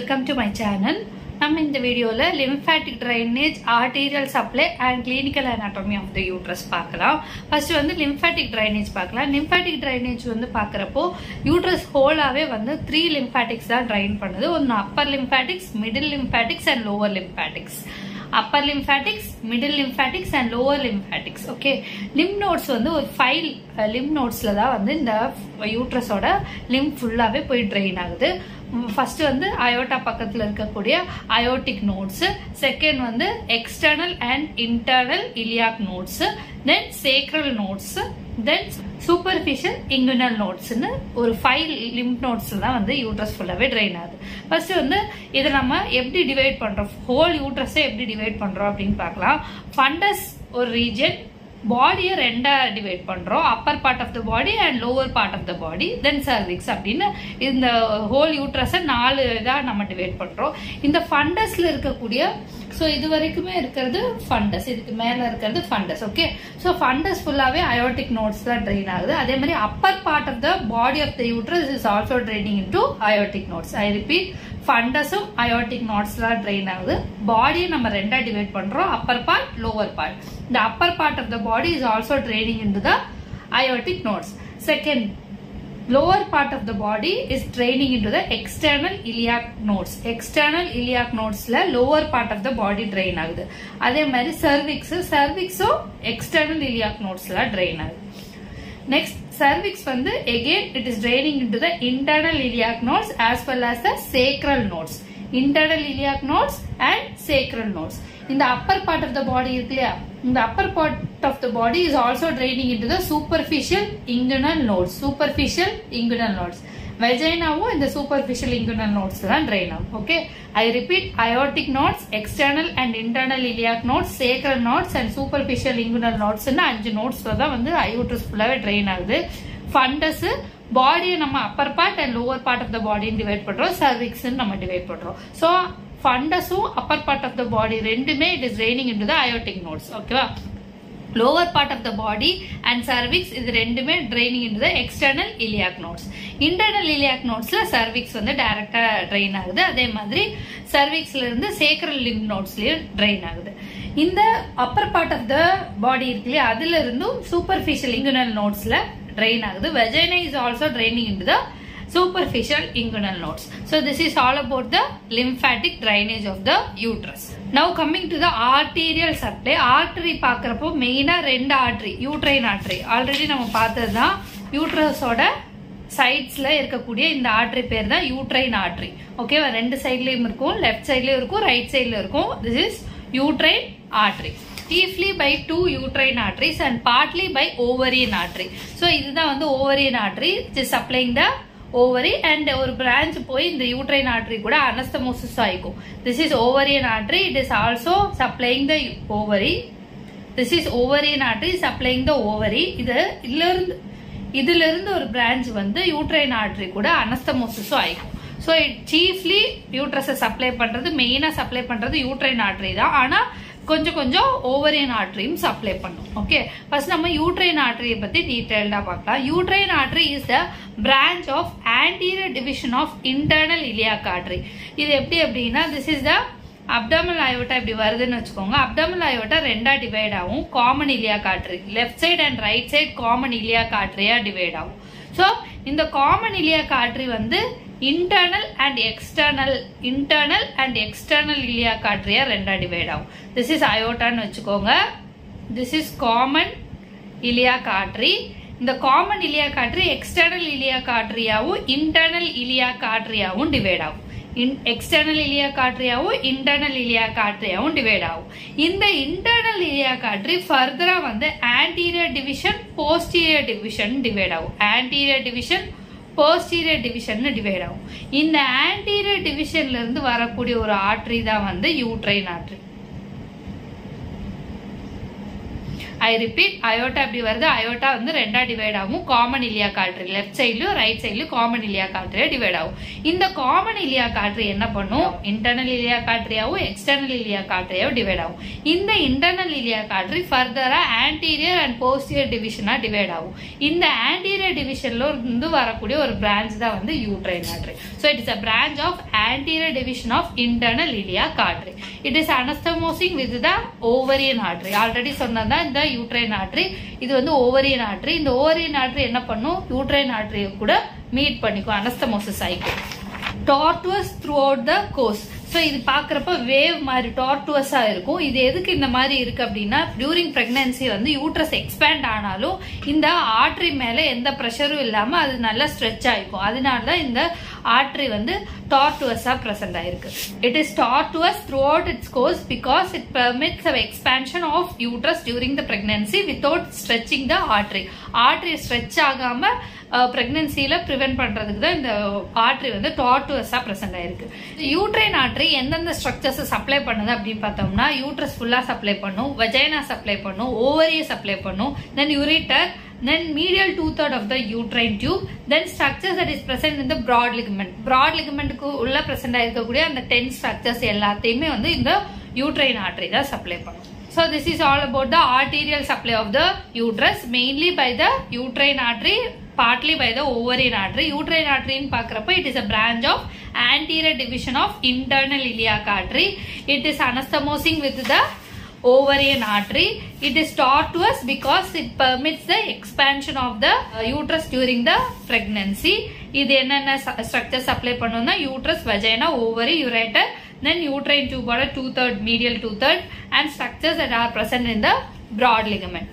Welcome to my channel நம்ம இந்த வீடியோவில் lymphatic drainage arterial supply and clinical anatomy of the uterus பார்க்கலாம். First வந்து லிம்ஃபேட்டிக் ட்ரைனேஜ் பார்க்கலாம். லிம்ஃபேட்டிக் ட்ரைனேஜ் வந்து பார்க்குறப்போ யூட்ரஸ் ஹோலாகவே வந்து த்ரீ லிம்ஃபேட்டிக்ஸ் தான் ட்ரைன் பண்ணுது. ஒன்று upper lymphatics middle lymphatics and lower lymphatics upper lymphatics middle lymphatics and lower lymphatics okay lymph nodes வந்து ஒரு ஃபைவ் லிம் நோட்ஸில் தான் வந்து இந்த யூட்ரஸோட லிம் ஃபுல்லாகவே போய் ட்ரெயின் ஆகுது. ஃபர்ஸ்ட் வந்து அயோட்டா பக்கத்தில் இருக்கக்கூடிய அயோட்டிக் நோட்ஸ் செகண்ட் வந்து external and internal iliac nodes then sacral nodes then superficial inguinal நோட்ஸ்னு ஒரு ஃபைவ் லிம்ப் நோட்ஸ் தான் வந்து யூட்ரஸ் ஃபுல்லாகவே ட்ரெயின் ஆகுது. ஃபர்ஸ்ட் வந்து இதை நம்ம எப்படி டிவைட் பண்ணுறோம் ஹோல் யூட்ரஸை எப்படி டிவைட் பண்ணுறோம் அப்படின்னு பார்க்கலாம். ஃபண்டஸ் ஒரு ரீஜன் பாடியை ரெண்டாக டிவைட் பண்ணுறோம் upper part of the body and lower part of the body then cervix அப்படின்னு இந்த ஹோல் யூட்ரஸை நாலு இதாக நம்ம டிவைட் பண்ணுறோம் இந்த ஃபண்டஸில் இருக்கக்கூடிய ஸோ இது வரைக்குமே இருக்கிறது ஃபண்டஸ் இதுக்கு மேலே இருக்கிறது ஃபண்டஸ் ஓகே ஸோ ஃபண்டஸ் ஃபுல்லாகவே அயோட்டிக் நோட்ஸ் தான் ட்ரெயின் ஆகுது. அதே மாதிரி upper part of the body of the uterus is also draining into aortic nodes I repeat ஃபண்டஸும் aortic nodes தான் ட்ரெயின் ஆகுது பாடியை நம்ம ரெண்டா டிவைட் பண்றோம் அப்பர் பார்ட் லோவர் பார்ட் இந்த upper part of the body is also draining into the aortic nodes second lower part of the body is draining into the external iliac nodes external iliac nodesல lower part of the body drain ஆகுது அதே மாதிரி cervix cervixும் external iliac nodesல drain ஆகுது next cervix வந்து again it is draining into the internal iliac nodes as well as the sacral nodes internal iliac nodes and sacral nodes இந்த upper part of the body இருக்கு இந்த upper part of the body is also draining into the superficial inguinal nodes superficial inguinal nodes வெஜைனாவும் இந்த superficial inguinal nodes தான் drain ஆகும் okay I repeat aortic nodes external and internal iliac nodes sacral nodes and superficial inguinal நோட்ஸ்னு அஞ்சு நோட்ஸில் தான் வந்து ஐயூட்ரஸ் ஃபுல்லாவே train ஆகுது. ஃபண்டஸ் பாடியை நம்ம upper part and lower part of the பாடின்னு divide பண்றோம் சர்விக்ஸ் நம்ம டிவைட் பண்றோம். So ஃபண்டஸும் upper part of the body ரெண்டுமே it is draining into the aortic nodes ஓகேவா lower part of the body and cervix இது ரெண்டுமே draining in the external iliac nodes internal iliac நோட்ஸ்ல cervix வந்து டைரக்டா drain ஆகுது அதே மாதிரி சர்விக்ஸ்ல இருந்து லிம் நோட்ஸ்லயும் ட்ரெயின் ஆகுது இந்த upper part of the body இருக்கு இல்லையா அதுல இருந்தும் சூப்பர்ஃபிஷியல் இங்குனல் நோட்ஸ்ல ட்ரெயின் ஆகுது vagina is also draining in the superficial inguinal nodes. So this is all about the lymphatic drainage of the uterus. Now coming to the arterial supply. Artery பார்க்குறப்போ மெயினாக ரெண்டு artery uterine artery already நம்ம பார்த்தது தான் யூட்ரஸோட சைட்ஸில் இருக்கக்கூடிய இந்த Audrey பேர் தான் யூட்ரைன் ஆட்ரி ஓகேவா ரெண்டு சைட்லேயும் இருக்கும் லெஃப்ட் சைட்லேயும் இருக்கும் ரைட் சைட்லேயும் இருக்கும். This is uterine artery chiefly by two uterine arteries and partly by ovarian artery. So இதுதான் வந்து ovarian artery which is supplying the ovary and ஒரு பிரான்ச் போய் இந்த யூட்ரைன் ஆட்ரி கூட anastomosis ஆயிக்கும். This is ovarian artery it is also supplying the ovary this is ovarian artery supplying the ovary இது இதுல இருந்து இதுல இருந்து ஒரு பிரான்ச் வந்து யூட்ரைன் ஆர்ட்ரி கூட அனஸ்தமோசிஸும் ஆகிக்கும் ஸோ இட் சீஃப்லி யூட்ரஸை சப்ளை பண்றது மெயினா சப்ளை பண்றது யூட்ரைன் ஆர்ட்ரி தான். ஆனா கொஞ்சம் கொஞ்சம் ஓவரியன் ஆர்ட்ரியும் சப்ளை பண்ணும். ஓகே ஃபர்ஸ்ட் நம்ம யூட்ரைன் ஆர்ட்ரியை பத்தி டீட்டெயில்டாக பார்க்கலாம். Uterine artery is the branch of anterior division of internal iliac artery இது எப்படி அப்படின்னா this is the abdominal aorta இப்படி வருதுன்னு வச்சுக்கோங்க. அப்டாமல் அயோட்டா ரெண்டா டிவைட் ஆகும். காமன் இலியா காற்று left side and right side common iliac காற்றியா divide ஆகும். ஸோ இந்த காமன் இலியா காற்று வந்து internal and external internal and external iliac காற்றியா ரெண்டா டிவைட் ஆகும். திஸ் இஸ் அயோட்டான்னு வச்சுக்கோங்க. திஸ் இஸ் காமன் இலியா காற்றி இந்த காமன் இலியா காற்று எக்ஸ்டர்னல் இலியா காற்றியாவும் இன்டர்னல் இலியா காற்றியாவும் டிவைட் ஆகும். எக்ஸ்டர்னல் இலியா காற்றியாகவும் இன்டர்னல் இலியா காற்றியாகவும் டிவைட் ஆகும் இந்த இன்டர்னல் இலியா ஆர்டரி ஃபர்தரா வந்து anterior division posterior division divide ஆகும் anterior division posterior division divide ஆகும் இந்த ஆன்டீரியர் டிவிஷன்ல இருந்து வரக்கூடிய ஒரு ஆற்றி தான் வந்து uterine artery I repeat aorta எப்படி வருது? அயோட்டா வந்து ரெண்டா டிவைட் ஆகும். காமன் இலியா காட்ரி லெஃப்ட் சைட்லயும் ரைட் சைட்லயும் காமன் இலியா காட்ரியா டிவைட் ஆகும். இந்த காமன் இலியா காட்ரி என்ன பண்ணும்? இன்டர்னல் இலியா காட்ரியாவும் எக்ஸ்டர்னல் இலியா காட்ரியாவும் டிவைட் ஆகும். இந்த இன்டர்னல் இலியா காட்ரி ஃபர்தரா ஆன்டீரியர் அண்ட் போஸ்டியர் டிவிஷனா டிவைட் ஆகும். இந்த ஆன்டீரியர் டிவிஷன்ல இருந்து வரக்கூடிய ஒரு பிரான்ச் தான் வந்து uterine artery so it is a branch of anterior division of internal iliac artery it is anastomosing with the ovarian artery already சொன்னதான் இந்த யூட்ரைன் ஆட்ரி இது வந்து ஓவரியன் ஆட்ரி இந்த ஓவரியன் ஆட்ரி என்ன பண்ணும்? யூட்ரைன் ஆட்ரியை கூட மீட் பண்ணிக்கும் அனஸ்தமோசிஸ் ஆகிக்கும் tortuous throughout the course so இது பார்க்குறப்ப வேவ் மாதிரி டார்டுவஸாக இருக்கும். இது எதுக்கு இந்த மாதிரி இருக்கு அப்படின்னா டியூரிங் ப்ரெக்னன்சி வந்து யூட்ரஸ் எக்ஸ்பேண்ட் ஆனாலும் இந்த ஆட்ரி மேலே எந்த ப்ரெஷரும் இல்லாமல் அது நல்லா ஸ்ட்ரெச் ஆகிக்கும் அதனால தான் இந்த ஆர்ட்ரி வந்து டார்டுவஸாக ப்ரெசென்ட் ஆயிருக்கு. It is tortuous throughout its course because it permits a expansion of uterus during the pregnancy without stretching the artery artery stretch ஆகாமல் ப்ரெக்னன்சியில ப்ரிவென்ட் பண்றதுக்கு தான் இந்த ஆர்ட்ரி வந்து டார்டுவஸா ப்ரெசென்ட் ஆயிருக்கு. யூட்ரைன் ஆர்ட்ரி எந்தெந்த ஸ்ட்ரக்சர்ஸ் சப்ளை பண்ணுது அப்படின்னு பார்த்தோம்னா யூட்ரஸ் ஃபுல்லா சப்ளை பண்ணும் வெஜைனா சப்ளை பண்ணும் ஓவரியை சப்ளை பண்ணும் then ureter then medial two third of the uterine tube then structures that is present in the broad ligament broad ligament ligamentக்கு உள்ள present ஆயிருக்கக்கூடிய அந்த 10 structures எல்லாத்தையுமே வந்து இந்த uterine artery தான் supply பண்ணும் so this is all about the arterial supply of the uterus mainly by the uterine artery partly by the ovarian artery uterine artery ன்னு பார்க்கறப்ப it is a branch of anterior division of internal iliac artery it is anastomosing with the ovarian artery It is tortuous because it permits the expansion of the uterus during the pregnancy. இது என்னென்ன structures apply பண்ணுன்னா uterus vagina ovary ureter then uterine டியூபோட two third medial two third and structures that are present in the broad ligament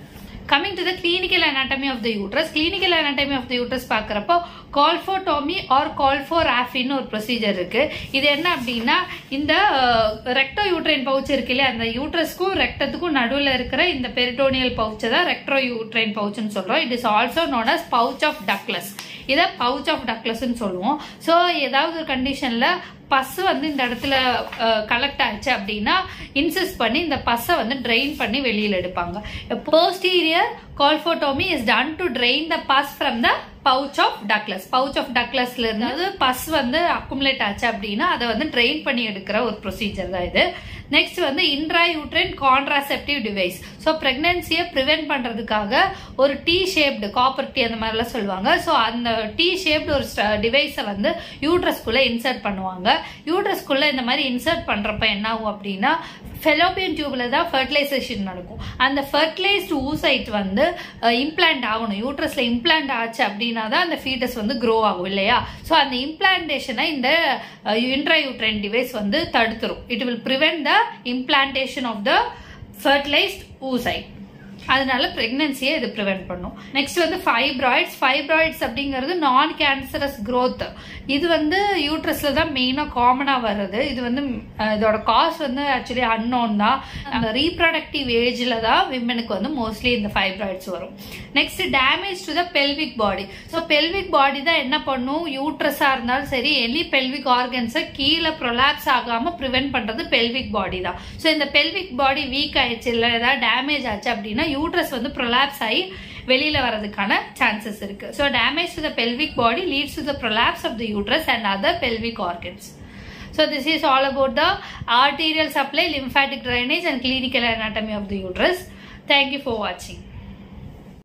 coming to the clinical anatomy of the uterus clinical anatomy of the uterus பார்க்குறப்போ colpotomy R கால்ஃபோராஃபின்னு ஒரு procedure இருக்கு. இது என்ன அப்படின்னா இந்த ரெக்டோ uterine pouch இருக்கு இல்லையா அந்த யூட்ரஸ்க்கும் ரெக்டத்துக்கும் நடுவில் இருக்கிற இந்த பெரிட்டோனியல் பவுச்சை தான் ரெக்டோ யூட்ரைன் பவுச்னு சொல்றோம். It is also known as pouch of Douglas இதை பவுச் ஆஃப் டக்லஸ்ன்னு சொல்லுவோம். ஸோ ஏதாவது ஒரு கண்டிஷனில் பஸ் வந்து இந்த இடத்துல கலெக்ட் ஆச்சு அப்படின்னா இன்சிஸ்ட் பண்ணி இந்த பஸ்ஸை வந்து ட்ரெயின் பண்ணி வெளியில எடுப்பாங்க. Posterior colpotomy is done to drain the pus from the pouch of Douglas pouch of டக்லஸ்ல இருந்து அது பஸ் வந்து அக்குமுலேட் ஆச்சு அப்படின்னா அதை வந்து ட்ரெயின் பண்ணி எடுக்கிற ஒரு ப்ரொசீஜர் தான் இது. நெக்ஸ்ட் வந்து intra uterine contraceptive device so ப்ரெக்னன்சியை prevent பண்றதுக்காக ஒரு டி ஷேப்டு காப்பர் டி அந்த மாதிரிலாம் சொல்லுவாங்க. ஸோ அந்த டி ஷேப்டு ஒரு டிவைஸை வந்து யூட்ரஸ்குள்ள இன்சர்ட் பண்ணுவாங்க. யூட்ரஸ்குள்ளே இந்த மாதிரி இன்சர்ட் பண்ணுறப்ப என்ன ஆகும் அப்படின்னா ஃபெலோபியன் டியூப்பில் தான் ஃபர்டிலைசேஷன் நடக்கும். அந்த ஃபர்டிலைஸ்டு ஊசைட் வந்து இம்ப்ளான்ட் ஆகணும். யூட்ரஸில் இம்ப்ளான்ட் ஆச்சு அப்படின்னா தான் அந்த ஃபீட்டஸ் வந்து க்ரோ ஆகும் இல்லையா? ஸோ அந்த இம்ப்ளான்டேஷனை இந்த இன்ட்ராயூட்ரன் டிவைஸ் வந்து தடுத்துரும். It will prevent the implantation of the fertilized oocyte அதனால பிரெக்னன்சியை இது ப்ரிவென்ட் பண்ணும். நெக்ஸ்ட் வந்து ஃபைப்ராய்ட்ஸ் ஃபைப்ராய்ட்ஸ் அப்படிங்கிறது நான் கேன்சரஸ் க்ரோத் இது வந்து யூட்ரஸில் தான் மெயினாக காமனாக வர்றது இது வந்து இதோட காஸ் வந்து ஆக்சுவலி அன்னோன் தான். அந்த ரீப்ரடக்டிவ் ஏஜில் தான் விமனுக்கு வந்து மோஸ்ட்லி இந்த ஃபைப்ராய்ட்ஸ் வரும். Next damage to the pelvic body so pelvic body தான் என்ன பண்ணும்? யூட்ரஸாக இருந்தாலும் சரி எனி பெல்விக் ஆர்கன்ஸை கீழே ப்ரொலாப்ஸ் ஆகாமல் ப்ரிவென்ட் பண்ணுறது பெல்விக் பாடி தான். ஸோ இந்த பெல்விக் பாடி வீக் ஆயிடுச்சு இல்லை ஏதாவது டேமேஜ் ஆச்சு அப்படின்னா யூட்ரஸ் வந்து ப்ரொலாப்ஸ் ஆகி வெளியில வரதுக்கான சான்சஸ் இருக்கு so damage to the pelvic body leads to the prolapse of the uterus and other pelvic organs So this is all about the arterial supply, lymphatic drainage and clinical anatomy of the uterus. Thank you for watching.